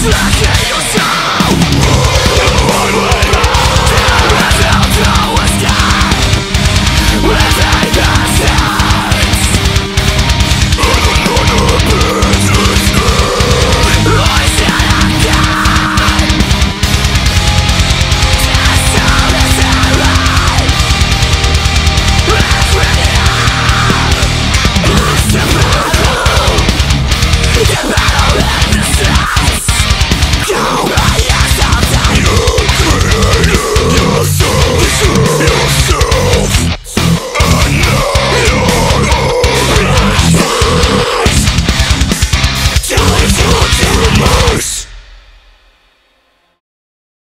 It's like